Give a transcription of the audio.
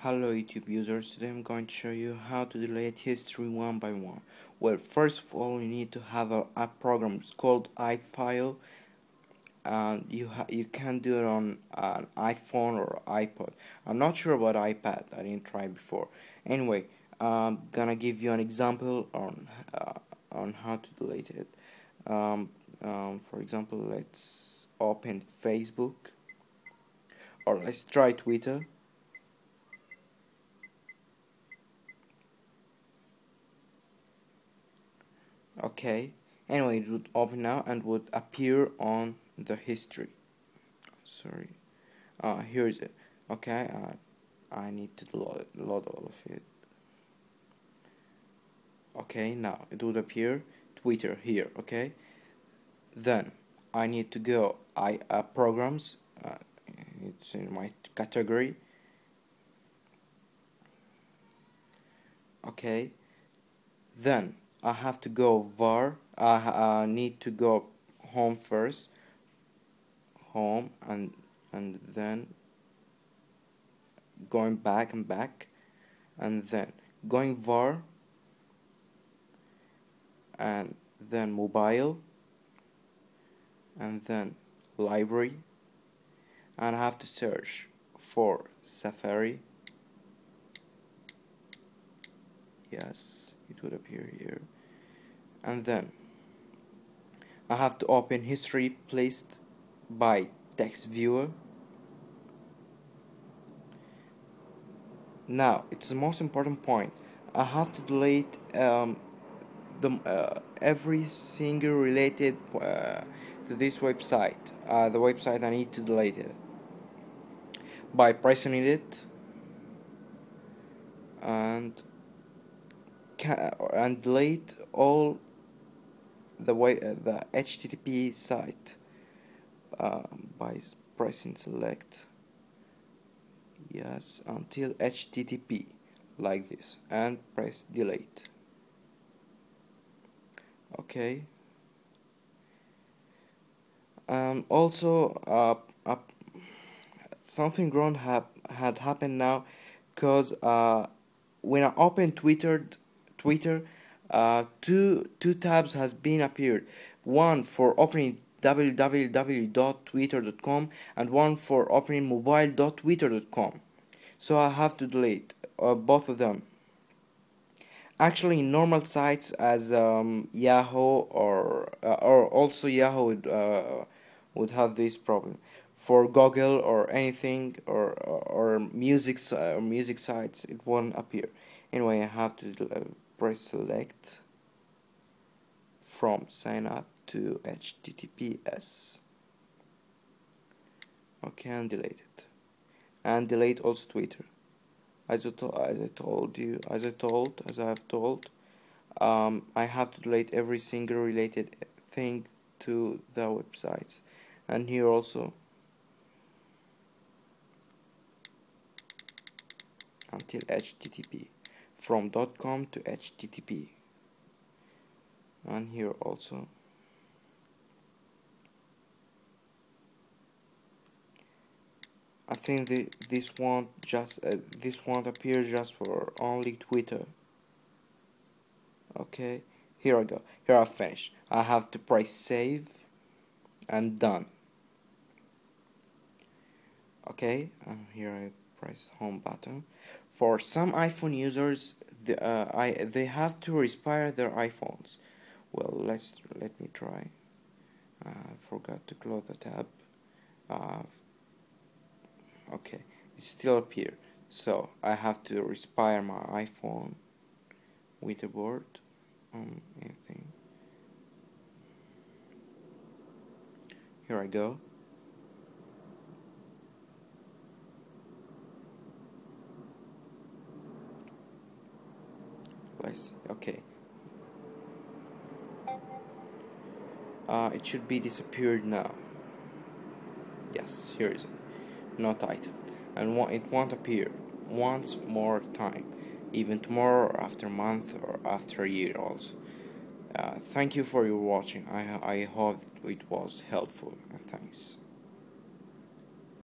Hello YouTube users, today I'm going to show you how to delete history one by one. Well, first of all you need to have a, a program it's called iFile and you you can do it on an iPhone or iPod. I'm not sure about iPad, I didn't try before. Anyway, I'm gonna give you an example on uh, on how to delete it. Um, um, for example, let's open Facebook or let's try Twitter okay. Anyway it would open now and would appear on the history. Sorry. Uh, here is it. Okay uh, I need to load, load all of it. Okay now it would appear Twitter here okay? Then I need to go I uh, programs uh, it's in my category. Okay. Then I have to go var I need to go home first home and and then going back and back and then going var and then mobile and then library and I have to search for Safari yes it would appear here. And then I have to open history plist by text viewer. Now it's the most important point. I have to delete um, the uh, every single related uh, to this website. Uh, the website I need to delete it. By pressing it. And and delete all the way uh, the HTTP site uh, by pressing select. Yes until HTTP like this and press delete. Okay. Um, also uh, uh, something wrong hap had happened now because uh, when I open Twitter Twitter uh, two two tabs has been appeared. One for opening www.twitter.com and one for opening mobile.twitter.com so I have to delete uh, both of them. Actually normal sites as um, Yahoo or uh, or also Yahoo would, uh, would have this problem. For Google or anything or or music uh, music sites it won't appear. Anyway I have to uh, press select from sign up to HTTPS okay and delete it. And delete also Twitter. As I, as I told you as I told as I have told um, I have to delete every single related thing to the websites. And here also. Until HTTP from .com to HTTP and here also. I think the, this won't just uh, this won't appear just for only Twitter. Okay here I go. Here I finish. I have to press save and done. Okay and here I press home button for some iPhone users the, uh, I, they have to respring their iPhones. Well let's let me try. I forgot to close the tab. Uh, okay it's still up here. So I have to respring my iPhone with a board. Um, anything? Here I go place okay. Uh, it should be disappeared now. Yes here is it. No title. And it won't appear once more time even tomorrow or after month or after a year also. Uh, thank you for your watching. I, I hope it was helpful. And thanks